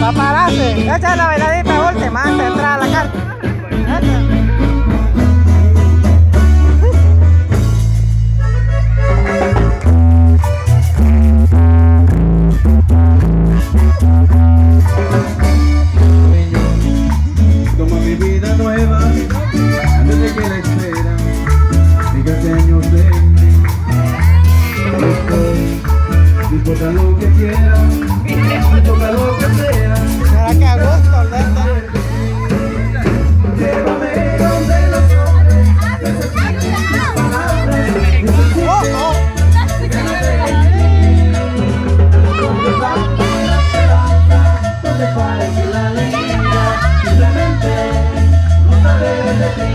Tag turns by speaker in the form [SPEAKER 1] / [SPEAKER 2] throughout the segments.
[SPEAKER 1] Paparazzi, echa la bailadita última antes de entrar a la carta.
[SPEAKER 2] Toma mi vida nueva antes de que la espera Fíjate años de dispuesta a lo que quiera Dispuesta a lo que sea.
[SPEAKER 1] Será que a gusto, Alberto.
[SPEAKER 2] Llévame donde los hombres tus palabras Simplemente no saber de ti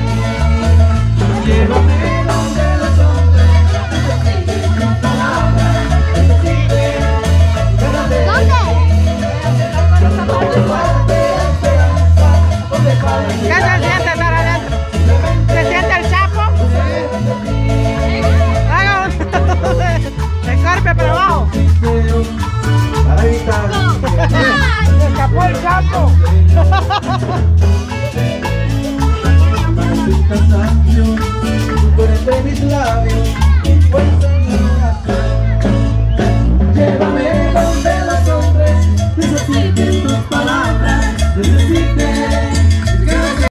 [SPEAKER 2] Bye.